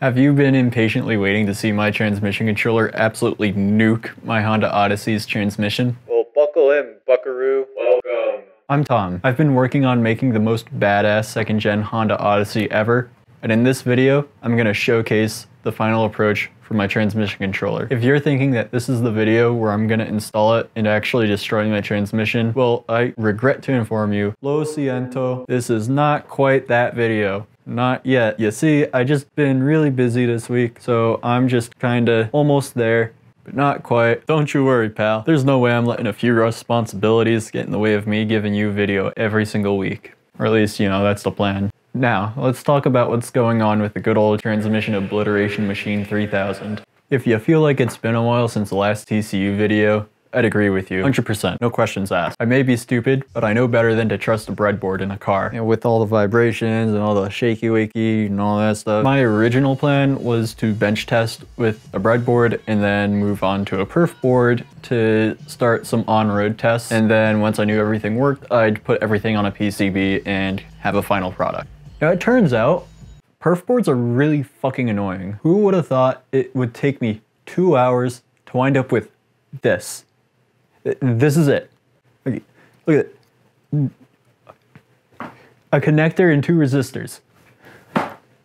Have you been impatiently waiting to see my transmission controller absolutely nuke my Honda Odyssey's transmission? Well, buckle in, buckaroo. Welcome. I'm Tom. I've been working on making the most badass second gen Honda Odyssey ever, and in this video, I'm gonna showcase the final approach for my transmission controller. If you're thinking that this is the video where I'm gonna install it and actually destroy my transmission, well, I regret to inform you, lo siento, this is not quite that video. Not yet. You see, I just been really busy this week, so I'm just kinda almost there, but not quite. Don't you worry, pal. There's no way I'm letting a few responsibilities get in the way of me giving you video every single week. Or at least, you know, that's the plan. Now, let's talk about what's going on with the good old Transmission Obliteration Machine 3000. If you feel like it's been a while since the last TCU video, I'd agree with you, 100%, no questions asked. I may be stupid, but I know better than to trust a breadboard in a car. You know, with all the vibrations and all the shaky wakey and all that stuff. My original plan was to bench test with a breadboard and then move on to a perf board to start some on-road tests. And then once I knew everything worked, I'd put everything on a PCB and have a final product. Now it turns out, perf boards are really fucking annoying. Who would have thought it would take me two hours to wind up with this? This is it. Look, at it. A connector and two resistors.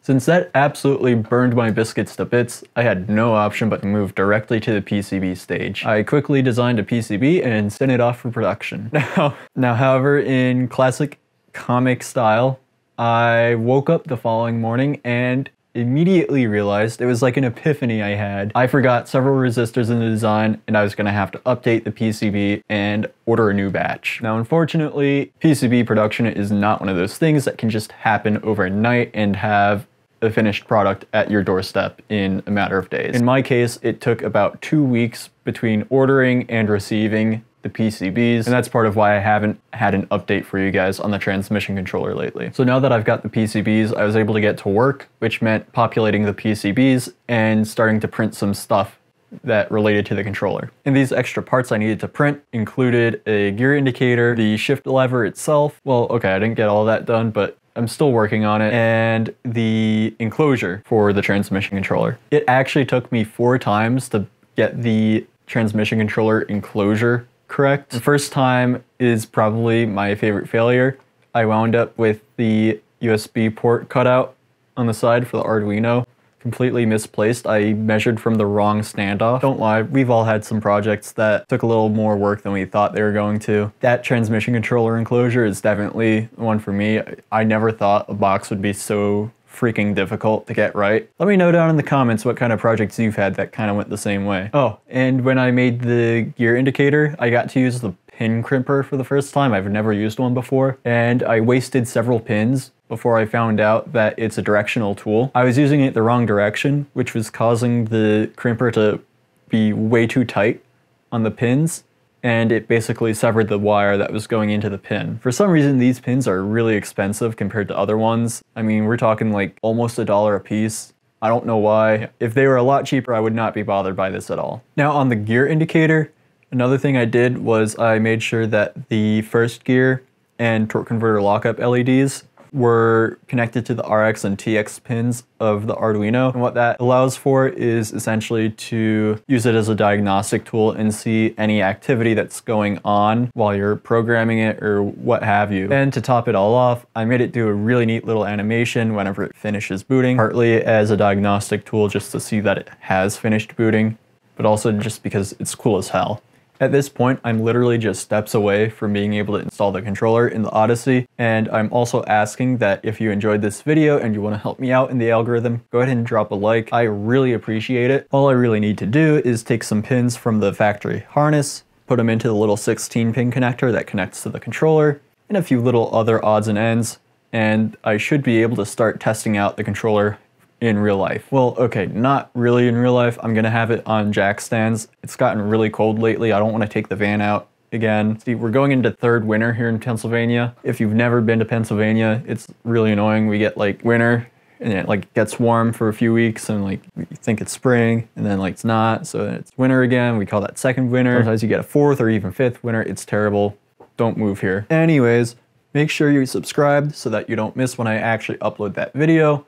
Since that absolutely burned my biscuits to bits, I had no option but to move directly to the PCB stage. I quickly designed a PCB and sent it off for production. Now, now however, in classic comic style, I woke up the following morning and immediately realized it was like an epiphany I had. I forgot several resistors in the design and I was going to have to update the PCB and order a new batch. Now unfortunately, PCB production is not one of those things that can just happen overnight and have a finished product at your doorstep in a matter of days. In my case, it took about two weeks between ordering and receiving the PCBs, and that's part of why I haven't had an update for you guys on the transmission controller lately. So now that I've got the PCBs, I was able to get to work, which meant populating the PCBs and starting to print some stuff that related to the controller. And these extra parts I needed to print included a gear indicator, the shift lever itself. Well, okay, I didn't get all that done, but I'm still working on it, and the enclosure for the transmission controller. It actually took me four times to get the transmission controller enclosure correct. The first time is probably my favorite failure. I wound up with the USB port cutout on the side for the Arduino completely misplaced. I measured from the wrong standoff. Don't lie, we've all had some projects that took a little more work than we thought they were going to. That transmission controller enclosure is definitely one for me. I never thought a box would be so freaking difficult to get right. Let me know down in the comments what kind of projects you've had that kind of went the same way. Oh, and when I made the gear indicator, I got to use the pin crimper for the first time. I've never used one before, and I wasted several pins before I found out that it's a directional tool. I was using it the wrong direction, which was causing the crimper to be way too tight on the pins, and it basically severed the wire that was going into the pin. For some reason, these pins are really expensive compared to other ones. I mean, we're talking like almost a dollar a piece. I don't know why. If they were a lot cheaper, I would not be bothered by this at all. Now on the gear indicator, another thing I did was I made sure that the first gear and torque converter lockup LEDs were connected to the RX and TX pins of the Arduino. And what that allows for is essentially to use it as a diagnostic tool and see any activity that's going on while you're programming it or what have you. And to top it all off, I made it do a really neat little animation whenever it finishes booting, partly as a diagnostic tool just to see that it has finished booting, but also just because it's cool as hell. At this point, I'm literally just steps away from being able to install the controller in the Odyssey, and I'm also asking that if you enjoyed this video and you want to help me out in the algorithm, go ahead and drop a like. I really appreciate it. All I really need to do is take some pins from the factory harness, put them into the little 16 pin connector that connects to the controller, and a few little other odds and ends, and I should be able to start testing out the controller in real life. Well, okay, not really in real life. I'm gonna have it on jack stands. It's gotten really cold lately. I don't wanna take the van out again. See, we're going into third winter here in Pennsylvania. If you've never been to Pennsylvania, it's really annoying. We get like winter and it like gets warm for a few weeks and like you think it's spring and then like it's not. So it's winter again. We call that second winter. Sometimes you get a fourth or even fifth winter. It's terrible. Don't move here. Anyways, make sure you're subscribed so that you don't miss when I actually upload that video.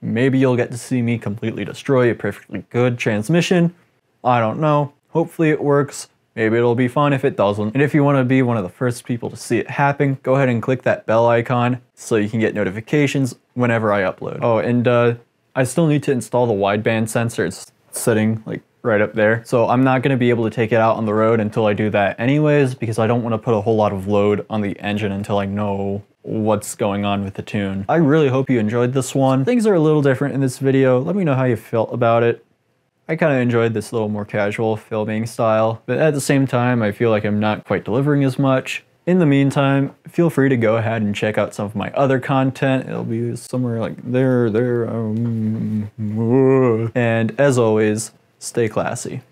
Maybe you'll get to see me completely destroy a perfectly good transmission. I don't know. Hopefully it works. Maybe it'll be fun if it doesn't. And if you want to be one of the first people to see it happen, go ahead and click that bell icon so you can get notifications whenever I upload. Oh, and uh, I still need to install the wideband sensor. It's sitting like right up there. So I'm not going to be able to take it out on the road until I do that anyways because I don't want to put a whole lot of load on the engine until I know what's going on with the tune. I really hope you enjoyed this one. Things are a little different in this video. Let me know how you felt about it. I kind of enjoyed this little more casual filming style, but at the same time, I feel like I'm not quite delivering as much. In the meantime, feel free to go ahead and check out some of my other content. It'll be somewhere like there, there. Um, and as always, stay classy.